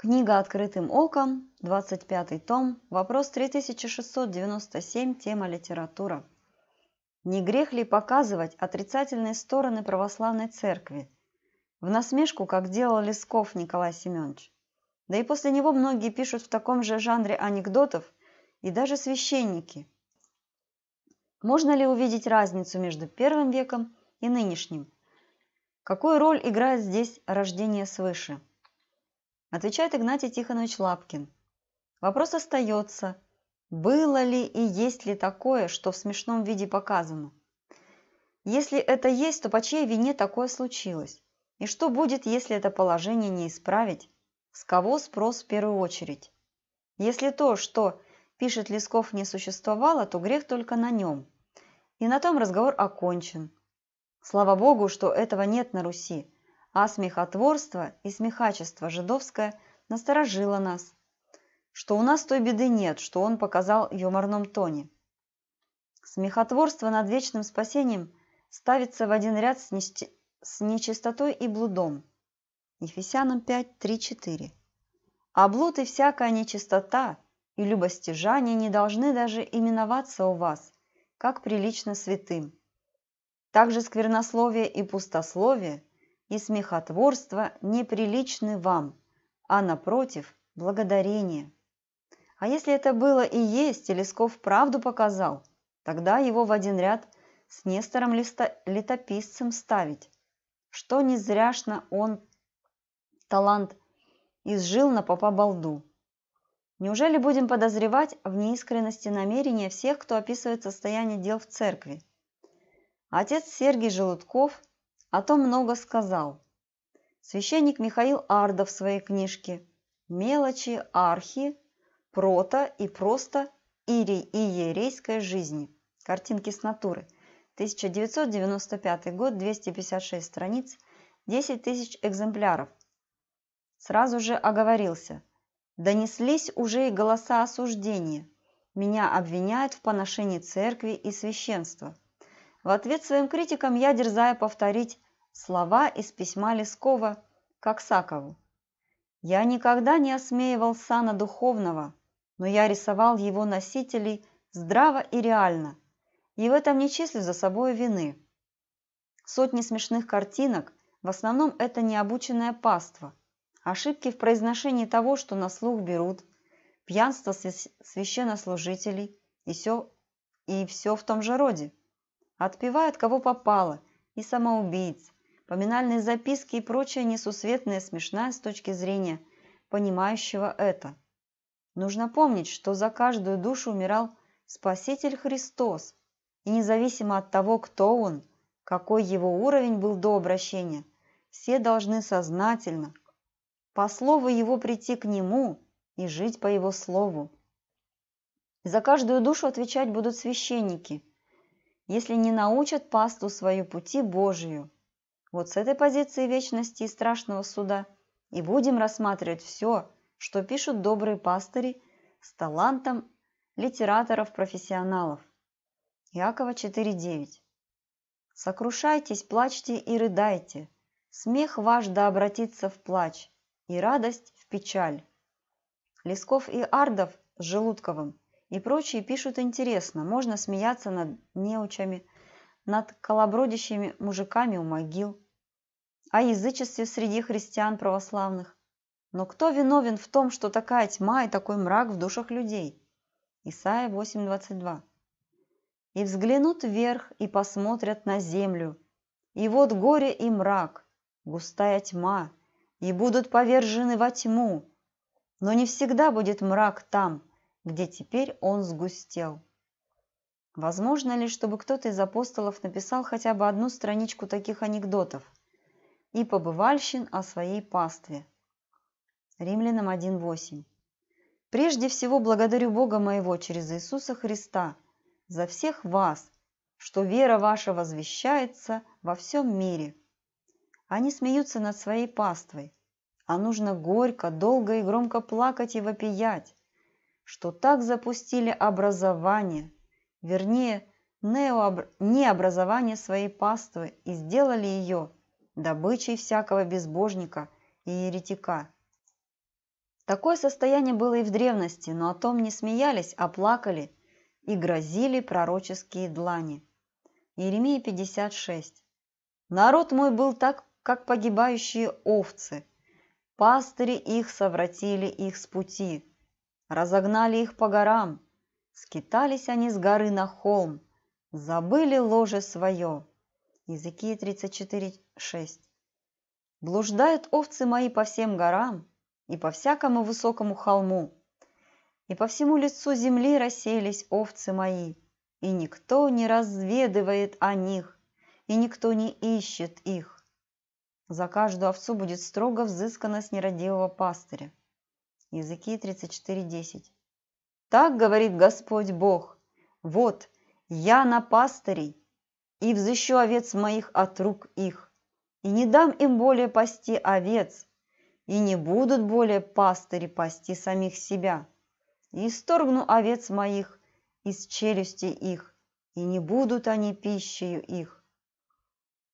Книга «Открытым оком», 25 том, вопрос 3697, тема «Литература». Не грех ли показывать отрицательные стороны православной церкви? В насмешку, как делал Лесков Николай Семенович. Да и после него многие пишут в таком же жанре анекдотов, и даже священники. Можно ли увидеть разницу между первым веком и нынешним? Какую роль играет здесь рождение свыше? Отвечает Игнатий Тихонович Лапкин. Вопрос остается, было ли и есть ли такое, что в смешном виде показано? Если это есть, то по чьей вине такое случилось? И что будет, если это положение не исправить? С кого спрос в первую очередь? Если то, что пишет Лесков, не существовало, то грех только на нем. И на том разговор окончен. Слава Богу, что этого нет на Руси, а смехотворство и смехачество жидовское насторожило нас, что у нас той беды нет, что он показал в юморном тоне. Смехотворство над вечным спасением ставится в один ряд с, нечи... с нечистотой и блудом. Ефесянам 5, 3, 4. А блуд и всякая нечистота и любостяжание не должны даже именоваться у вас, как прилично святым. Также сквернословие и пустословие и смехотворство неприличны вам, а напротив – благодарение. А если это было и есть, и Лесков правду показал, тогда его в один ряд с Нестором летописцем ставить. Что не зряшно он талант изжил на попа балду. Неужели будем подозревать в неискренности намерения всех, кто описывает состояние дел в церкви? Отец Сергий Желудков о том много сказал. Священник Михаил Арда в своей книжке «Мелочи архи, прото и просто ирий и иерейской жизни. Картинки с натуры». 1995 год, 256 страниц, 10 тысяч экземпляров. Сразу же оговорился. Донеслись уже и голоса осуждения. Меня обвиняют в поношении церкви и священства. В ответ своим критикам я дерзаю повторить слова из письма Лескова к Аксакову. «Я никогда не осмеивал сана духовного, но я рисовал его носителей здраво и реально, и в этом не числю за собой вины. Сотни смешных картинок, в основном это необученное паство, ошибки в произношении того, что на слух берут, пьянство священнослужителей и все, и все в том же роде. Отпевают кого попало, и самоубийц, поминальные записки и прочая несусветная смешная с точки зрения понимающего это. Нужно помнить, что за каждую душу умирал Спаситель Христос, и независимо от того, кто он, какой его уровень был до обращения, все должны сознательно, по слову его прийти к нему и жить по его слову. За каждую душу отвечать будут священники – если не научат пасту свою пути Божию. Вот с этой позиции вечности и страшного суда и будем рассматривать все, что пишут добрые пастыри с талантом литераторов-профессионалов. Иакова 4.9 Сокрушайтесь, плачьте и рыдайте, смех ваш да обратится в плач, и радость в печаль. Лесков и Ардов с Желудковым и прочие пишут интересно. Можно смеяться над неучами, над колобродящими мужиками у могил, о язычестве среди христиан православных. Но кто виновен в том, что такая тьма и такой мрак в душах людей? Исайя 8.22 «И взглянут вверх и посмотрят на землю, и вот горе и мрак, густая тьма, и будут повержены во тьму. Но не всегда будет мрак там, где теперь он сгустел. Возможно ли, чтобы кто-то из апостолов написал хотя бы одну страничку таких анекдотов и побывальщин о своей пастве? Римлянам 1.8 Прежде всего благодарю Бога моего через Иисуса Христа за всех вас, что вера ваша возвещается во всем мире. Они смеются над своей паствой, а нужно горько, долго и громко плакать и вопиять, что так запустили образование, вернее, неооб... необразование своей паствы и сделали ее добычей всякого безбожника и еретика. Такое состояние было и в древности, но о том не смеялись, а плакали и грозили пророческие длани. Иеремия 56. «Народ мой был так, как погибающие овцы. Пастыри их совратили их с пути, разогнали их по горам. Скитались они с горы на холм, забыли ложе свое». Языки 34.6. «Блуждают овцы мои по всем горам и по всякому высокому холму, и по всему лицу земли рассеялись овцы мои, и никто не разведывает о них, и никто не ищет их. За каждую овцу будет строго взыскано с нерадивого пастыря». Языки 34.10. «Так говорит Господь Бог, вот, я на пастырей, и взыщу овец моих от рук их, и не дам им более пасти овец, и не будут более пастыри пасти самих себя, и исторгну овец моих из челюсти их, и не будут они пищею их.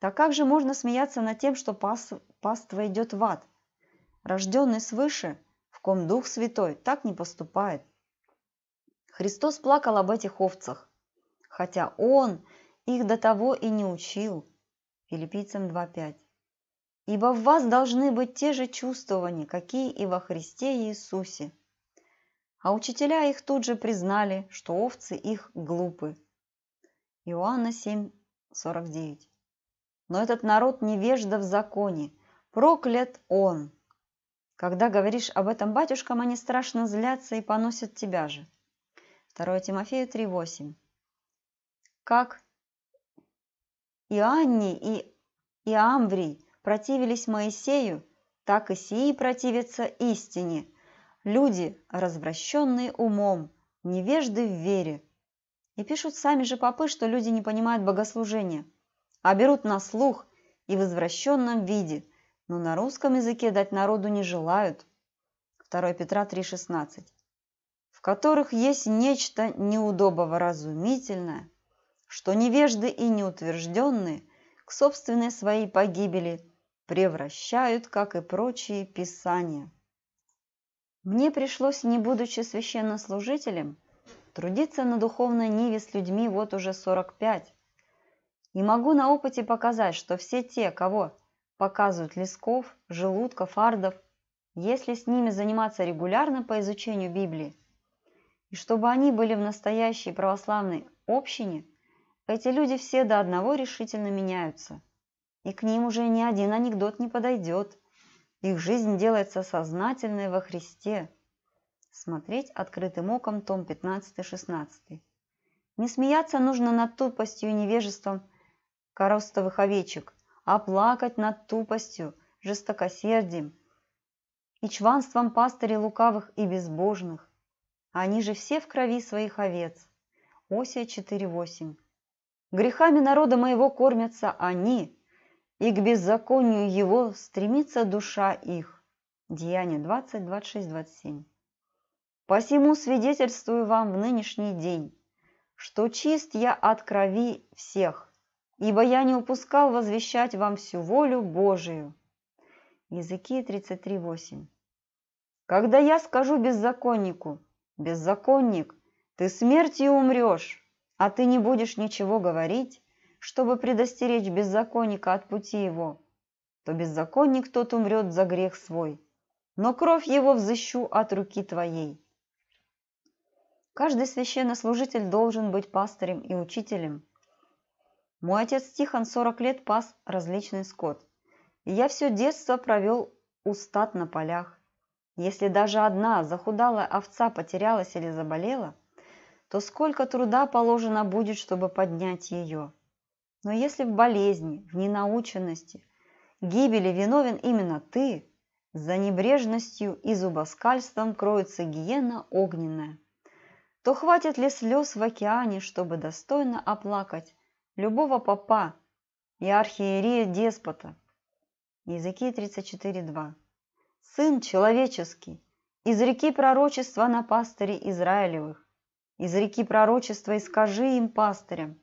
Так как же можно смеяться над тем, что пас, паства идет в ад? Рожденный свыше, ком Дух Святой, так не поступает. Христос плакал об этих овцах, хотя Он их до того и не учил – Филиппийцам 2.5. «Ибо в вас должны быть те же чувствования, какие и во Христе Иисусе». А учителя их тут же признали, что овцы их глупы. Иоанна 7.49. Но этот народ невежда в законе, проклят он. Когда говоришь об этом батюшкам, они страшно злятся и поносят тебя же. 2 Тимофею 3.8. Как Иоанни и Иамврий противились Моисею, так и сии противятся истине. Люди, развращенные умом, невежды в вере. И пишут сами же попы, что люди не понимают богослужения, а берут на слух и в извращенном виде, но на русском языке дать народу не желают. 2 Петра 3,16 в которых есть нечто неудобово-разумительное – что невежды и неутвержденные к собственной своей погибели превращают, как и прочие писания. Мне пришлось, не будучи священнослужителем, трудиться на духовной ниве с людьми вот уже 45. И могу на опыте показать, что все те, кого показывают Лесков, Желудков, Ардов, если с ними заниматься регулярно по изучению Библии, и чтобы они были в настоящей православной общине, эти люди все до одного решительно меняются. И к ним уже ни один анекдот не подойдет. Их жизнь делается сознательной во Христе. Смотреть открытым оком, том 15-16. Не смеяться нужно над тупостью и невежеством коростовых овечек, а плакать над тупостью, жестокосердием и чванством пастырей лукавых и безбожных. Они же все в крови своих овец. Осия 4.8 Грехами народа моего кормятся они, и к беззаконию его стремится душа их. Деяние 20, 26, 27. Посему свидетельствую вам в нынешний день, что чист я от крови всех, ибо я не упускал возвещать вам всю волю Божию. Языки 33.8. Когда я скажу беззаконнику, беззаконник, ты смертью умрешь, а ты не будешь ничего говорить, чтобы предостеречь беззаконника от пути его, то беззаконник тот умрет за грех свой, но кровь его взыщу от руки твоей. Каждый священнослужитель должен быть пастырем и учителем. Мой отец Тихон 40 лет пас различный скот, и я все детство провел у стад на полях. Если даже одна захудалая овца потерялась или заболела, то сколько труда положено будет, чтобы поднять ее. Но если в болезни, в ненаученности, гибели виновен именно ты, за небрежностью и зубоскальством кроется гиена огненная, то хватит ли слез в океане, чтобы достойно оплакать любого попа и архиерея-деспота? Языки 34.2. Сын человеческий, из реки пророчества на пастыре Израилевых, из реки пророчества и скажи им, пастырям,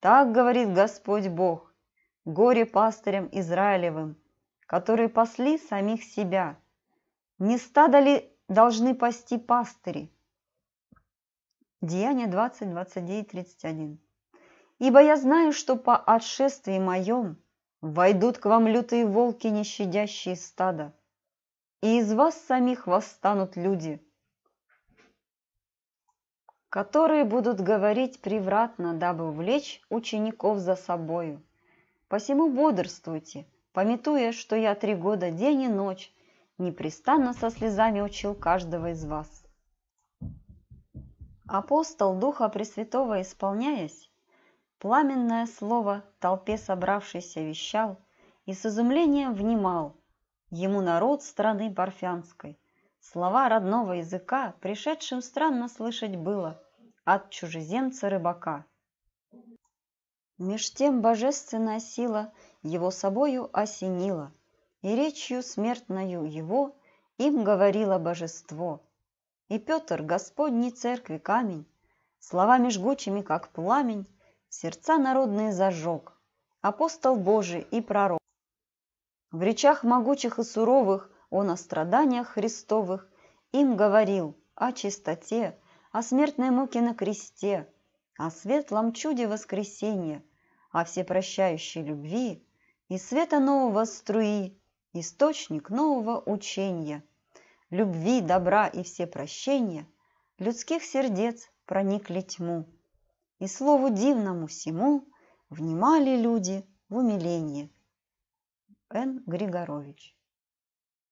так говорит Господь Бог, горе пастырям Израилевым, которые пасли самих себя. Не стадо ли должны пасти пастыри. Деяние 20, 29, 31. Ибо я знаю, что по отшествии моем войдут к вам лютые волки, не щадящие стада, и из вас самих восстанут люди, которые будут говорить превратно, дабы увлечь учеников за собою. Посему бодрствуйте, пометуя, что я три года день и ночь непрестанно со слезами учил каждого из вас. Апостол Духа Пресвятого исполняясь, пламенное слово толпе собравшейся вещал и с изумлением внимал ему народ страны Парфянской. Слова родного языка пришедшим странно слышать было от чужеземца-рыбака. Меж тем божественная сила его собою осенила, и речью смертною его им говорило божество. И Петр, Господней церкви камень, словами жгучими, как пламень, сердца народные зажег, апостол Божий и пророк. В речах могучих и суровых он о страданиях Христовых им говорил о чистоте, о смертной муке на кресте, о светлом чуде воскресения, о всепрощающей любви и света нового струи, источник нового учения, любви, добра и всепрощения, людских сердец проникли тьму, и слову дивному всему внимали люди в умилении. Н. Григорович